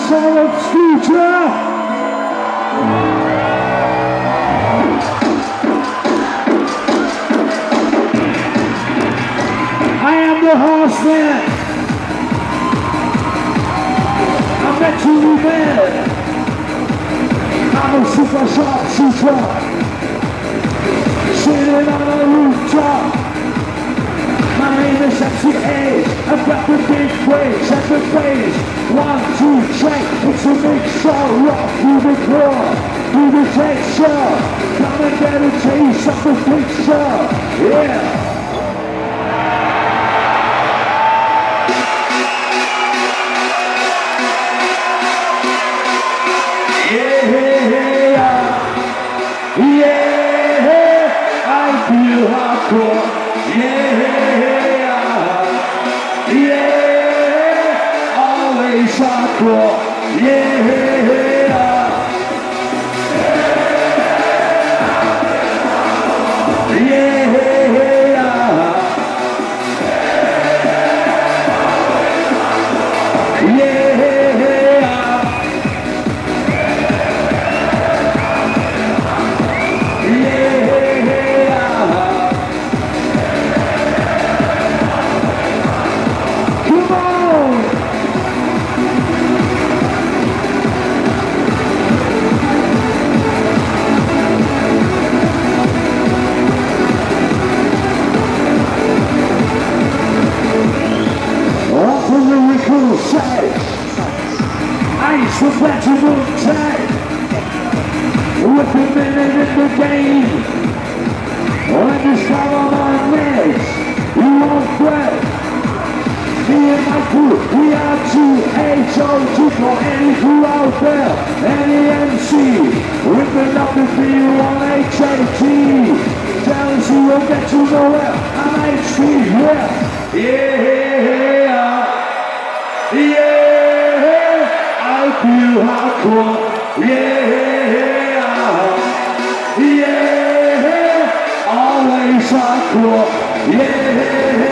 Scooter. I am the horseman. I'm meant to be mad. I'm a super sharp shooter. Sitting on a rooftop. My name is MCA. I've got the big waves and the bass. One, two, three. It's a mixture. Rock through the core, through the texture. Come and get a taste of the picture. Yeah, ice for platinum tag. With a minute in the game, when you start on our legs, you won't fret. Me and my crew, we are two H.O.G. for any crew out there, any MC. With the number B1HAT. Jealousy will get you nowhere, I'm HT, yeah. Yeah, Feel hardcore, yeah, yeah, always hardcore, yeah.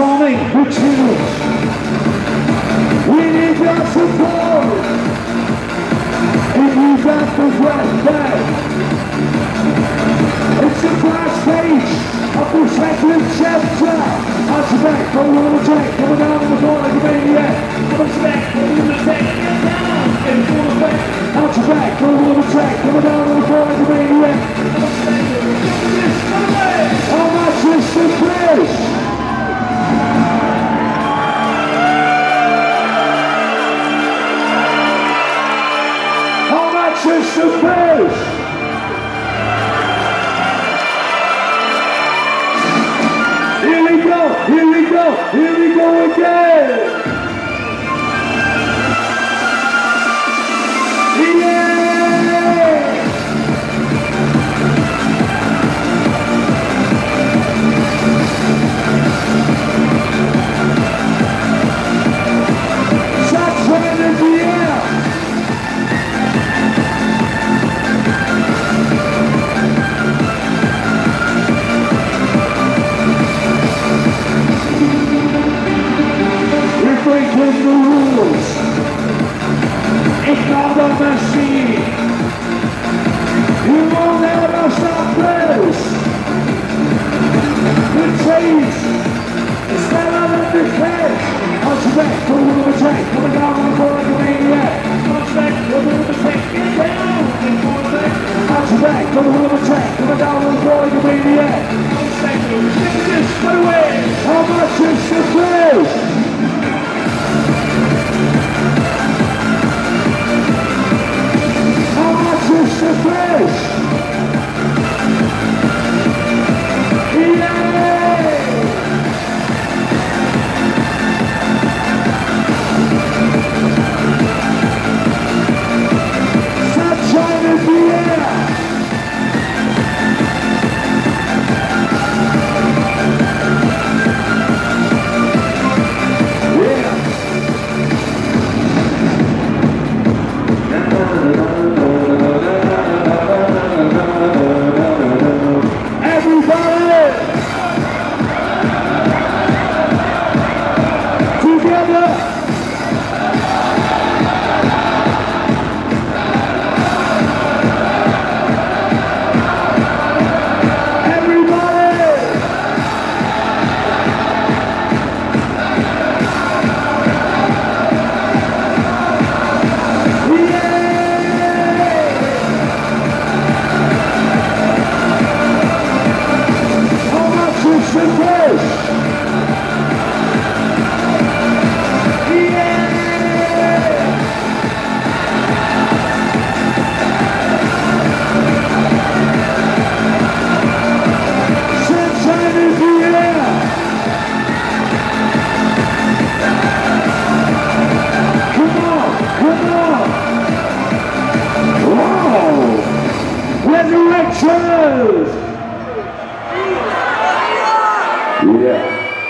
Transforming routines. We need your support. If you got the breath back, it's the first page of the second chapter. Your back, on the track, coming down on the floor like a maniac. Your back, the back. Arch your back, go on the track, coming down on the floor like a maniac. Here we go again.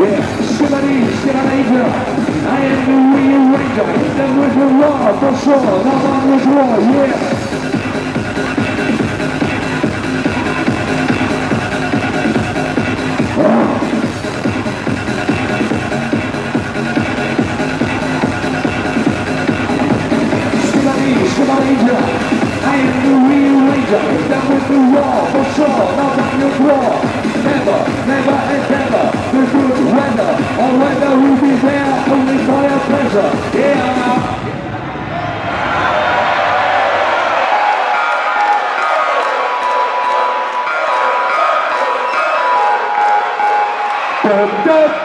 Yes, somebody, I am the rearranger. The River yeah.